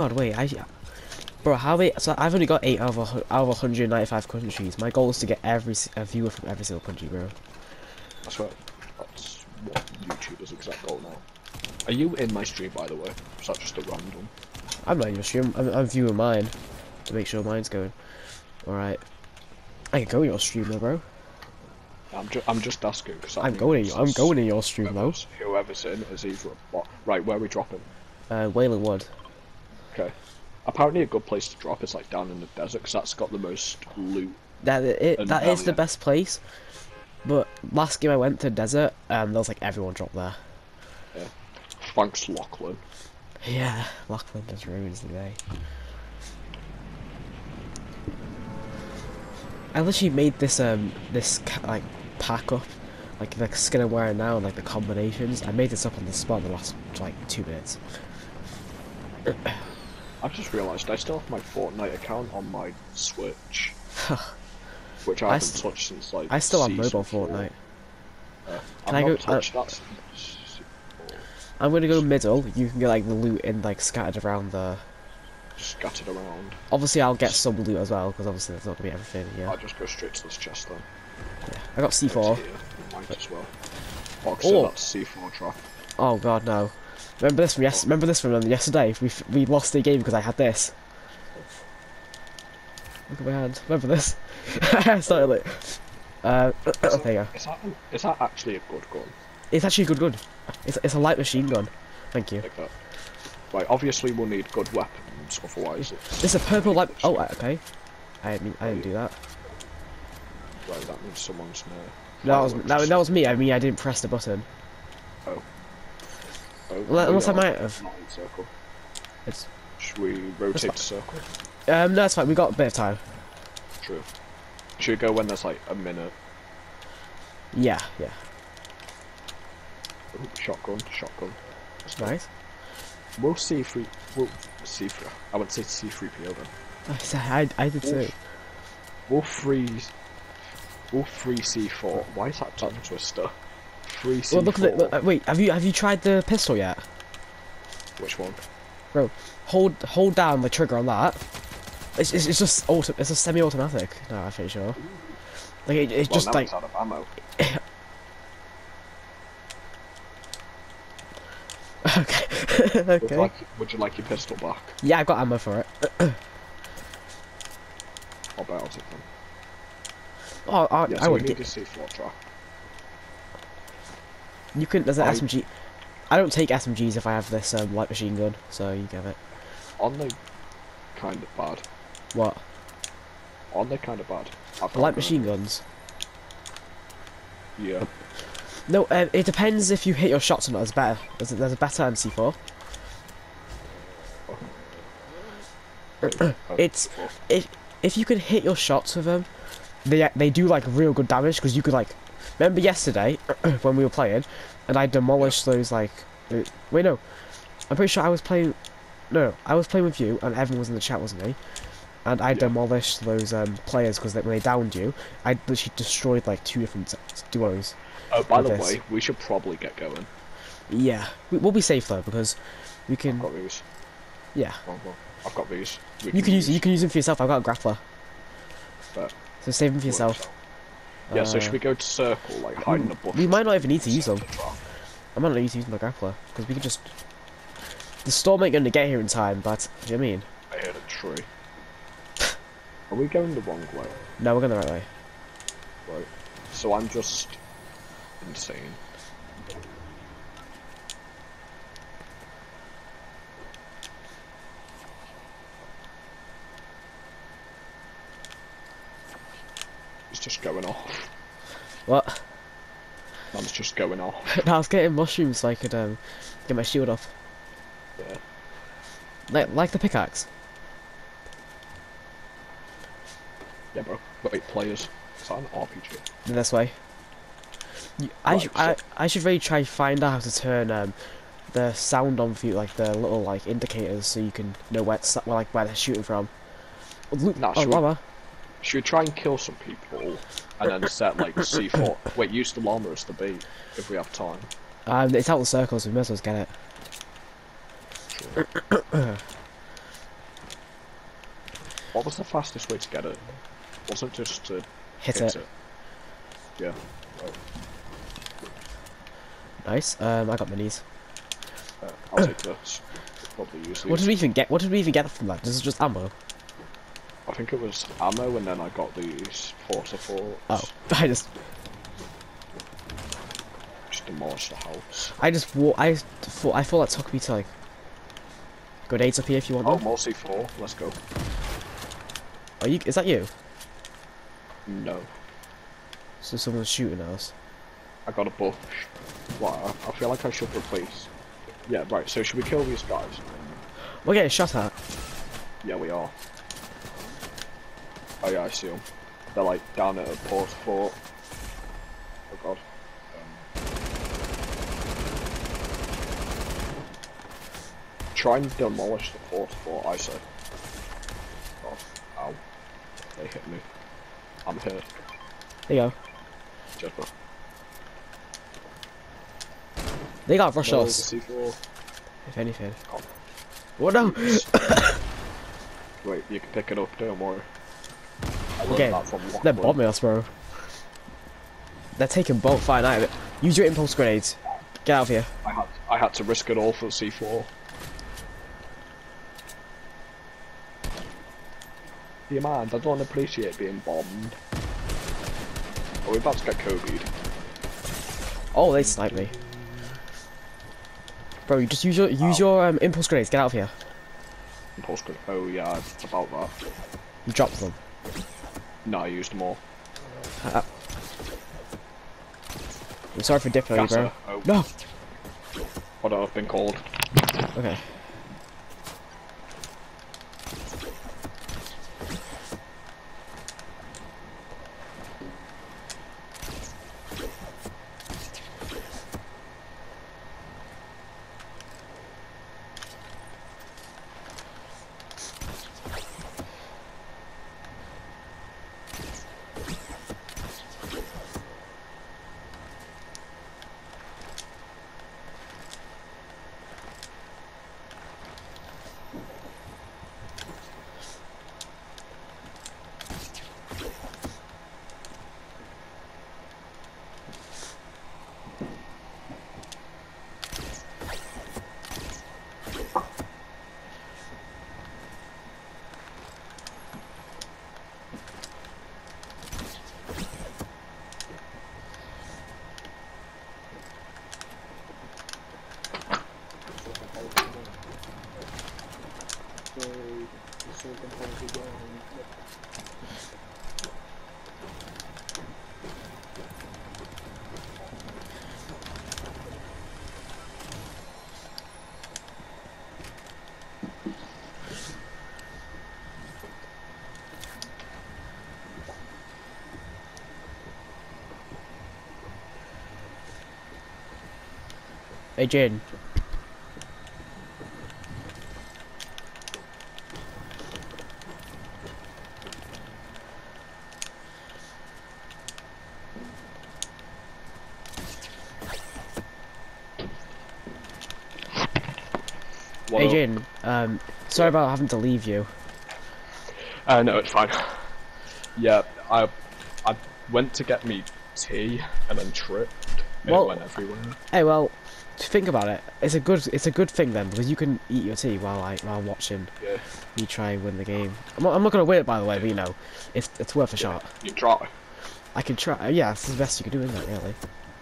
God, wait, I, bro, how many? So I've only got eight out of a, out of 195 countries. My goal is to get every a viewer from every single country, bro. That's what. That's what YouTuber's exact goal now. Are you in my stream, by the way? Is that just a random? I'm not in your stream. I'm, I'm viewing mine to make sure mine's going. All right, I can go in your stream, though, bro. I'm just. I'm just asking because I'm going. In, I'm going in your stream, though. Whoever's, whoever's in is either. Right, where are we dropping? Uh, Wailing Wood. Okay. Apparently, a good place to drop is like down in the desert because that's got the most loot. That it, that is the best place. But last game I went to desert, and there was like everyone dropped there. Yeah. Thanks, Lachlan. Yeah, Lachlan just ruins the day. I literally made this um this like pack up, like the skin I'm wearing now, and like the combinations. I made this up on the spot in the last like two minutes. I've just realised I still have my Fortnite account on my Switch, which I I haven't touched since like. I still have mobile four. Fortnite. Uh, Can I've I not go- uh, touched that since season four. I'm gonna go middle. You can get like the loot in like scattered around the. Scattered around. Obviously, I'll get some loot as well because obviously there's not gonna be everything. Yeah, I'll just go straight to this chest then. Yeah. I got C4. Here, Might as well. Oh. oh. that's C4 trap. Oh god, no. Remember this from yes. Remember this from um, yesterday. We f- we lost the game because I had this. Look at my hand. Remember this? I started it. Uh, there you go. Is that, is that actually a good gun? It's actually a good gun. It's it's a light machine gun. Thank you. Like. Right, obviously we'll need good weapons, otherwise it's... Is a purple light. Oh, uh, okay. I didn't mean, I didn't do that. Right, that means someone's near. That was that, that was me. I mean, I didn't press the button. Oh, Well, unless I might have. Circle. It's Should we rotate to circle? um. No, it's fine. We got a bit of time. True. Should we go when there's like a minute? Yeah, yeah. Ooh, shotgun, shotgun. That's nice. We'll see if we... We'll see if... I would say C3PO then. I I, I did too. We'll freeze... We'll free C4. Why is that tongue twister? C4. Well, look at it. Look, uh, wait, have you have you tried the pistol yet? Which one? Bro, hold hold down the trigger on that. It's, it's, it's just auto, it's a semi-automatic. No, I'm pretty sure. Like it, it's Well, just like it's out of ammo. okay, Would, okay. you like, would you like your pistol back? Yeah, I've got ammo for it. I'll bet I'll take them. Oh, I, Yeah, I so we would need get. to see floor trap. You can. There's an I- SMG. I don't take SMGs if I have this um, light machine gun, so you get it. Aren't they kind of bad? What? Aren't they kind of bad? I've light machine guns? Yeah. No, uh, it depends if you hit your shots or not. There's better. There's a, there's a better MC4. Oh, It's if if you can hit your shots with them, they they do like real good damage because you could like remember yesterday when we were playing, and I demolished those like wait no, I'm pretty sure I was playing no I was playing with you and Evan was in the chat wasn't he, and I Yeah. demolished those um players because when they downed you, I literally destroyed like two different duos. Oh, by the this. way, we should probably get going. Yeah, we, we'll be safe though because we can I've got these. yeah Well, well, I've got these. We you can use you can use them for yourself. I've got a grappler, But so save them for yourself. Yeah, so Uh, should we go to circle, like hide in the bush? We might not even need to use them. I might not need to use my grappler because we can just. The storm ain't going to get here in time, but do you know what I mean? I heard a tree. Are we going the wrong way? No, we're going the right way. Right. So I'm just insane. Just going off. What? Man's just going off. no, I was getting mushrooms so I could um, get my shield off. Yeah. Like, like the pickaxe. Yeah, bro. Wait, players. Is that an RPG? This way. You, I, Right, sh- so- I should really try to find out how to turn um, the sound on for you, like the little like indicators, so you can know where, it's, well, like where they're shooting from. Oh, look, Nah, oh, should Should we try and kill some people and then set like C4? Wait, use the llama as the bait if we have time. Um, it's out the circles, so we might as well get it. Sure. What was the fastest way to get it? Wasn't it just to Hit, hit it. it? Yeah. Right. Nice. Um, I got minis. Uh, I'll take this. Probably use these. What did we even get? What did we even get from that? This is just ammo. I think it was ammo, and then I got these four supports. Oh, I just, Just demolish the house. I just wa- I thought, I thought that took me to like. Grenades up here if you want Oh, them. more C4. Let's go. Are you? Is that you? No. So someone's shooting us. I got a bush. What? I, I feel like I should replace. Yeah, right. So should we kill these guys? We're getting shot at. Yeah, we are. Oh yeah, I see them. They're like down at a port fort. Oh god. Um, try and demolish the port fort, I say. God. Ow. They hit me. I'm hurt. There you go. Bro. They got rush us, if anything. Oh. What no? Wait, you can pick it up, don't worry. Okay, They're bombing us, bro. They're taking bulk fire out of it. Use your impulse grenades. Get out of here. I had, I had to risk it all for C4. Do you mind? I don't appreciate being bombed. Are we about to get Kobe'd? Oh, they sniped me. Bro, you just use your use your um, impulse grenades. Get out of here. Impulse grenade. Oh yeah, it's about that. You dropped them. No, I used them all. I'm sorry for you, bro. Oh, No. what I've been called. Okay. Hey, Jin. Hey? Jin. Um, sorry about having to leave you. Uh, no, it's fine. Yeah, I I went to get me tea and then tripped. And Well- it went everywhere. Hey, well, think about it. It's a good, it's a good thing then because you can eat your tea while I while watching Yeah, me try and win the game. I'm not, I'm not gonna win it by the way, but you know, it's it's worth a shot. you try. I can try. Uh, yeah, it's the best you can do, in that? Really.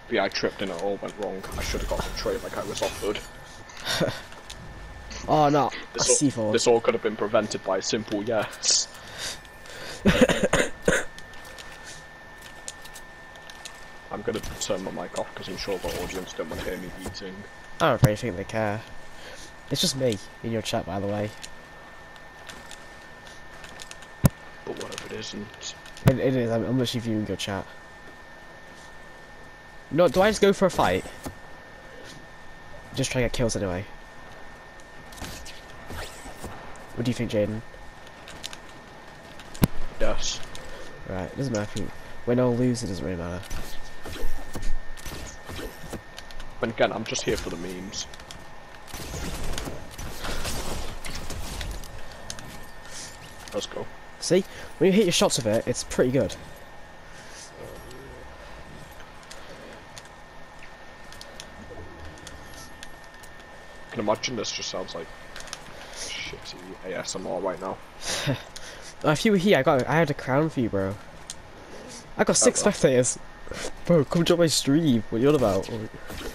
Yeah, I tripped and it all went wrong. I should have got the tray like I was offered. Oh no, This all, C4. this all could have been prevented by a simple yes. I'm gonna turn my mic off because I'm sure the audience don't want to hear me eating. I don't really think they care. It's just me in your chat, by the way. But what if it isn't. It, it is. I'm, I'm literally viewing your chat. No, do I just go for a fight? Just try to get kills anyway. What do you think, Jayden? Yes. Right, it doesn't matter. If you win or lose, it doesn't really matter. But again, I'm just here for the memes. Let's go. See, when you hit your shots with it, it's pretty good. I can imagine this just sounds like shitty ASMR right now. If you were here, I got I had a crown for you, bro. I got six spectators. Bro, come join my stream. What are you on about?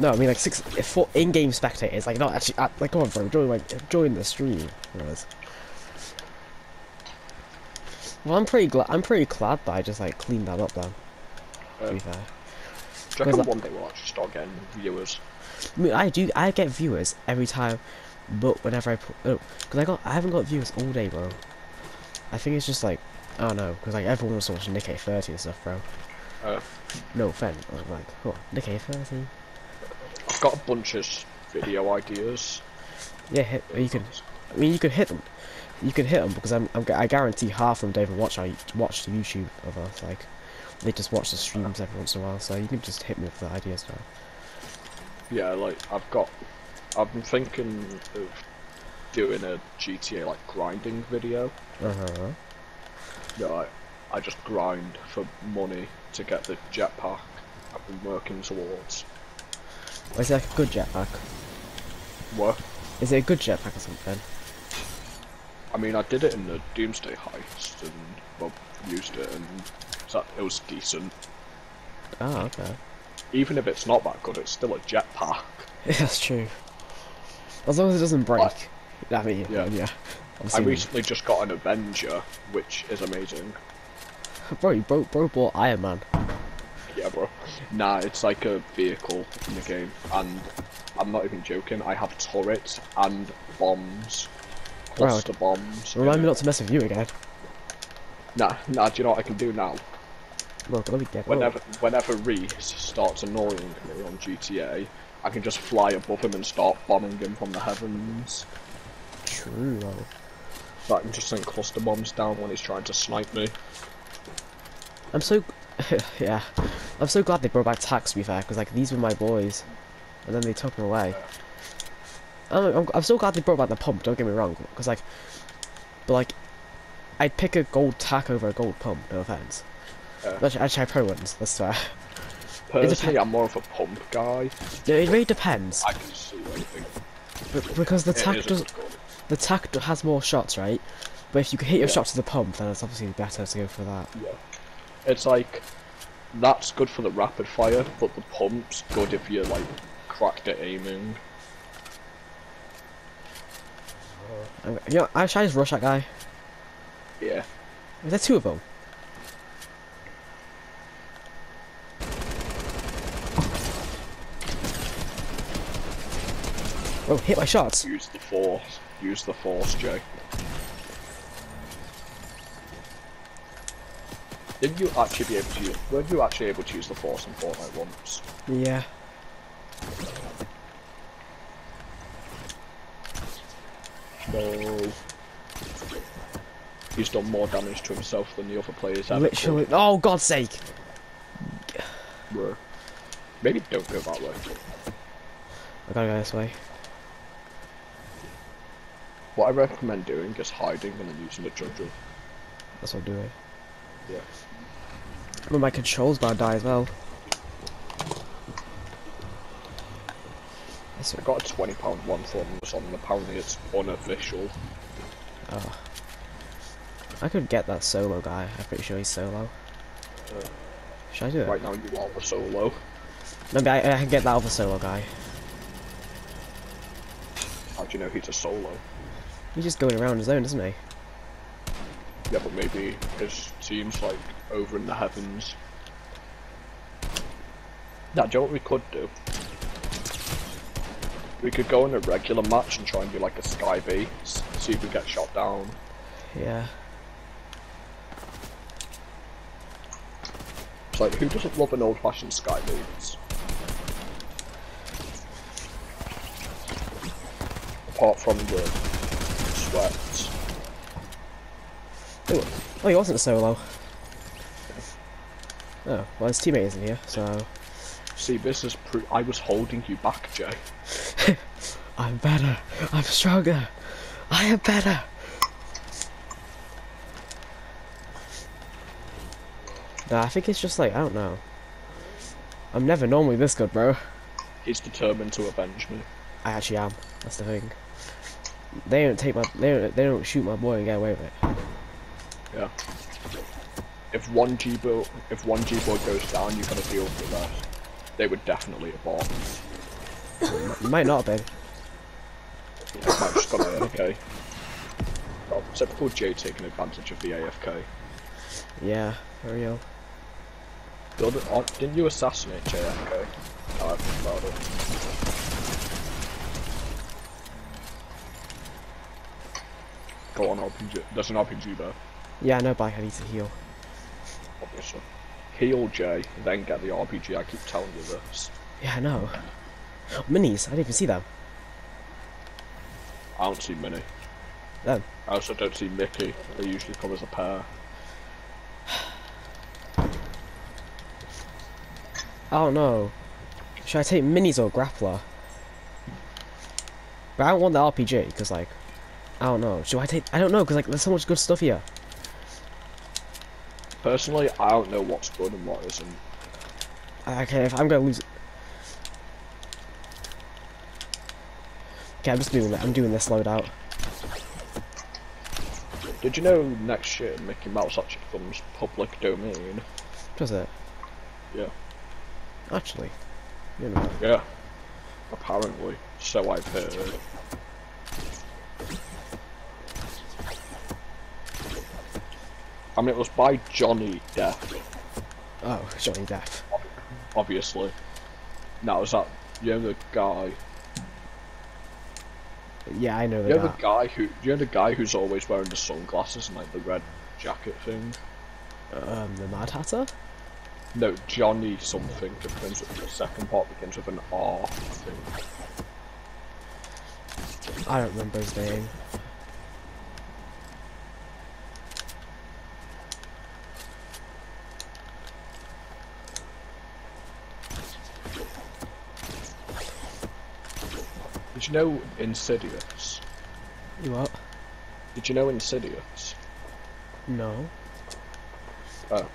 No, I mean like six uh, four in-game spectators. Like not actually. Uh, like come on, bro. Join my join the stream. Right. Well, I'm pretty glad. I'm pretty glad that I just like cleaned that up, then. To uh, be fair. do you that- one day we'll actually start getting viewers? I mean, I do. I get viewers every time, but whenever I put, oh, because I got, I haven't got viewers all day, bro. I think it's just like, I don't know, because like everyone wants to watch Nick 30 and stuff, bro. Uh, No offense, I'm like, oh, Nick 30. I've got a bunch of video ideas. Yeah, hit, you can. I mean, you could hit them. You can hit them because I'm, I'm, I guarantee half of them don't even watch I watch the YouTube of us. Like, they just watch the streams every once in a while. So you can just hit me with the ideas, bro. Yeah, like I've got. I've been thinking of doing a GTA like grinding video. Uh huh. Yeah, I, I just grind for money to get the jetpack I've been working towards. Is it like a good jetpack? What? Is it a good jetpack or something? I mean, I did it in the Doomsday heist and well, used it, and so it was decent. Oh, okay. Even if it's not that good, it's still a jetpack. That's true. As long as it doesn't break. I mean, yeah. Yeah. I recently just got an Avenger, which is amazing. Bro, you bro, bro bought Iron Man. Bro. Nah, it's like a vehicle in the game, and I'm not even joking. I have turrets and bombs, cluster bombs. Remind me not to mess with you again. Nah, nah. Do you know what I can do now? Look, let me get Whenever, whenever Reese starts annoying me on GTA, I can just fly above him and start bombing him from the heavens. True, though. So I can just send cluster bombs down when he's trying to snipe me. I'm so. yeah. I'm so glad they brought back tax, to be fair, because, like, these were my boys. And then they took them away. I'm, I'm, I'm so glad they brought back the pump, don't get me wrong, because, like. But, like. I'd pick a gold tack over a gold pump, no offense. Yeah. Actually, actually I probably wouldn't, that's fair. Personally, I'm more of a pump guy. Yeah, it really depends. I can see anything. b- Because the tack does. The tack has more shots, right? But if you can hit your Yeah. shots to the pump, then it's obviously better to go for that. Yeah. It's like that's good for the rapid fire, but the pump's good if you're like cracked at aiming. Uh, You I should I just rush that guy? Yeah. Is there two of them? Oh, hit my shots. Use the force. Use the force, Jay. Did you actually be able to use? Were you actually able to use the force in Fortnite once? Yeah. No. He's done more damage to himself than the other players have. Literally. Oh, God's sake. Bruh. Maybe don't go that way. I gotta go this way. What I recommend doing is hiding and then using the judger. That's what I'm doing. Eh? Yeah. But my control's gonna die as well. That's I got a twenty pound one from Amazon apparently it's unofficial. Oh. I could get that solo guy. I'm pretty sure he's solo. Uh, Should I do it? Right now you are the solo. Maybe I, I can get that other solo guy. How do you know he's a solo? He's just going around his own, isn't he? Yeah, but maybe his team's like over in the heavens. Now, do you know what we could do? We could go in a regular match and try and do like a sky s- see if we get shot down. Yeah. It's like, who doesn't love an old-fashioned sky beams? Apart from the sweats. Oh, oh, he wasn't solo. Oh, well, his teammate isn't here, so See, this is pro- I was holding you back, Jay. I'm better. I'm stronger. I am better. Nah, I think it's just like I don't know. I'm never normally this good, bro. He's determined to avenge me. I actually am. That's the thing. They don't take my. They don't. They don't shoot my boy and get away with it. Yeah. If one G boat, if one G boat goes down, you gotta deal with the rest. They would definitely abort. You might not have been. Might just got AFK. Well, oh, typical J taking advantage of the AFK. Yeah, for real. The other, oh, didn't you assassinate JFK? Now oh, I think about it. Go on RPG. There's an RPG there, Yeah, I know, but I need to heal. Obviously. Heal J, then get the RPG. I keep telling you this. Yeah, I know. Minis. I didn't even see them. I don't see Minnie. Them. I also don't see Mickey. They usually come as a pair. I don't know. Should I take minis or grappler? But I don't want the RPG because, like, I don't know. Should I take? I don't know because like there's so much good stuff here. Personally, I don't know what's good and what isn't. Okay, if I'm gonna lose. It. Okay, I'm just doing that. I'm doing this loadout. Did you know next year Mickey Mouse actually becomes public domain? Does it? Yeah. Actually, you know. Yeah. Apparently. So I've heard. I mean, it was by Johnny Depp, Oh, Johnny Depp. obviously. Now, is that, you know the guy, Yeah, I know you the know guy. the guy who, you know the guy who's always wearing the sunglasses and like the red jacket thing? Um, the Mad Hatter. No, Johnny something, that begins with the second part begins with an R, I think. I don't remember his name. You know Insidious? You what? Did you know Insidious? No. Oh,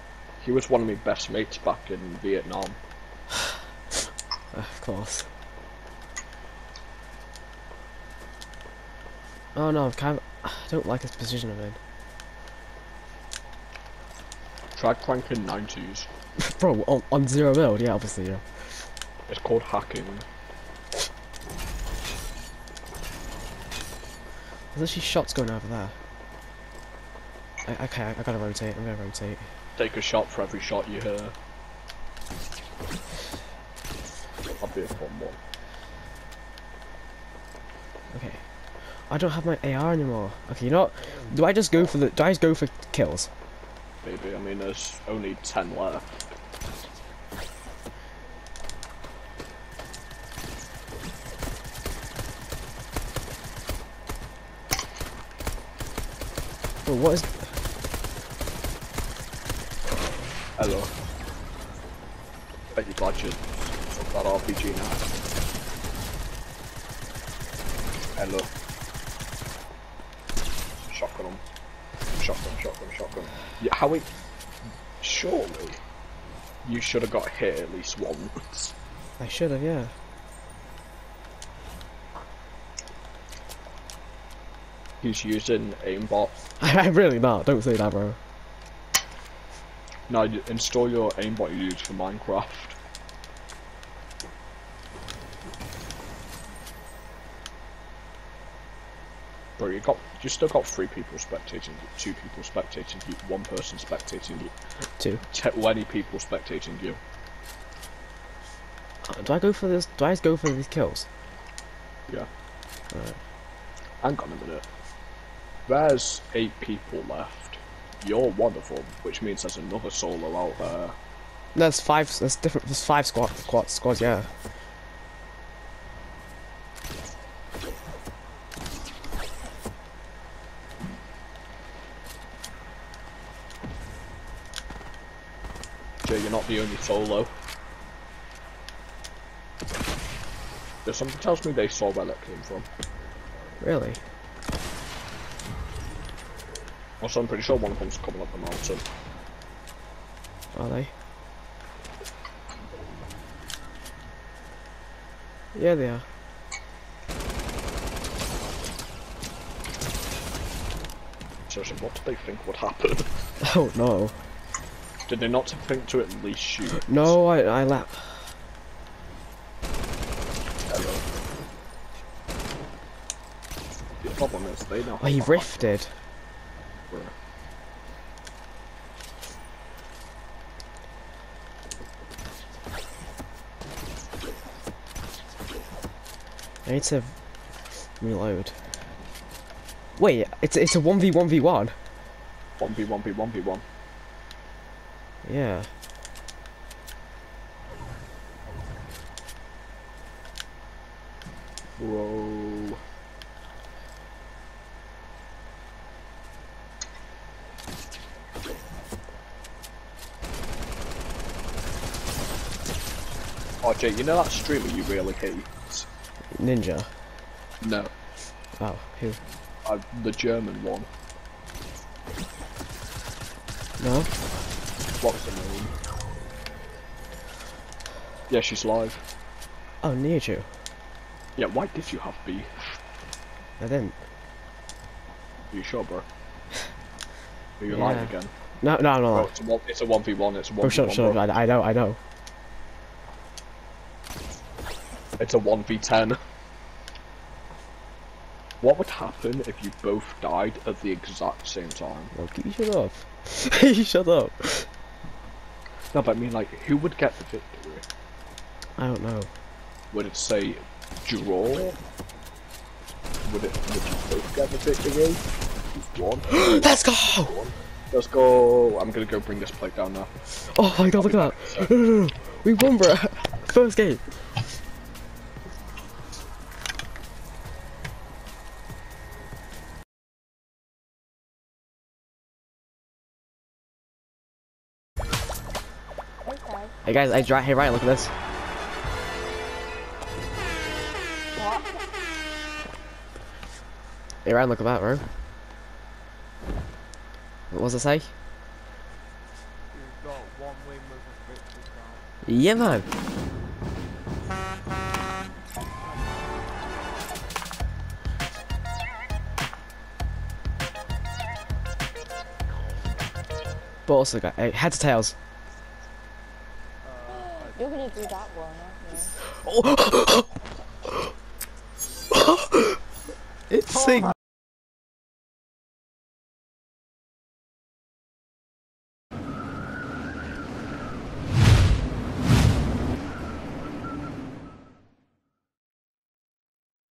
he was one of my best mates back in Vietnam. Of course. Oh no, I'm kind of. I don't like this position I'm in. Tried cranking 90s. Bro, on, on zero build, yeah, obviously, yeah. It's called hacking. There's actually shots going over there. I, okay, I, I gotta rotate. I'm gonna rotate. Take a shot for every shot you hear. That'll be a fun one. Okay. I don't have my AR anymore. Okay, you know what? Do I just go for the? Do I just go for kills? Maybe, I mean, there's only 10 left. Bro, what is? Hello. Bet you that RPG now. Hello. Shotgun him. Shotgun, shotgun, shotgun. Yeah, how we... Surely, you should have got hit at least once. I should have, yeah. He's using aimbot. I'm really not. Don't say that, bro. Now, you install your aimbot you use for Minecraft. Bro, you got you still got three people spectating you, two people spectating you, one person spectating you, Two. twenty people spectating you. Uh, do I go for this? Do I just go for these kills? Yeah. Alright. Hang on a minute. There's eight people left. You're one of them, which means there's another solo out there. There's five. There's different. There's five squad, squad squads. Yeah. Jay, you're not the only solo. There's something tells me they saw where that came from. Really? Also, I'm pretty sure one of them's coming up the mountain. Are they? Yeah, they are. Seriously, what did they think would happen? Oh no. Did they not think to at least shoot? No, I I. Hello. The problem is they now. Oh, he rifted. Bruh. I need to reload. Wait, it's it's a one v one v one. One v one v one v one. Yeah. Bro. Oh, Jay, you know that streamer you really hate? Ninja. No, Oh, who? uh, the German one. No. What's her name? Yeah, she's live. Oh, Ninja. Yeah, why did you have beef? I didn't. Are you sure, bro? Are you Yeah. lying again? No, no, no. Bro, it's a one v one. It's a one v shut shut. I, I know, I know. It's a 1v10. What would happen if you both died at the exact same time? Well, Look, you shut up. you shut up. No, but I mean, like, who would get the victory? I don't know. Would it say draw? Would it? Would you both get the victory? One. Let's go! One. Let's go. I'm gonna go bring this plate down now. Oh my god, look at that. We won, bro. First game. Hey guys, I dry. Hey Ryan, look at this. Hey Ryan, look at that, bro. What was it say? Yeah, man. But also, got hey, heads or tails. Do that one, aren't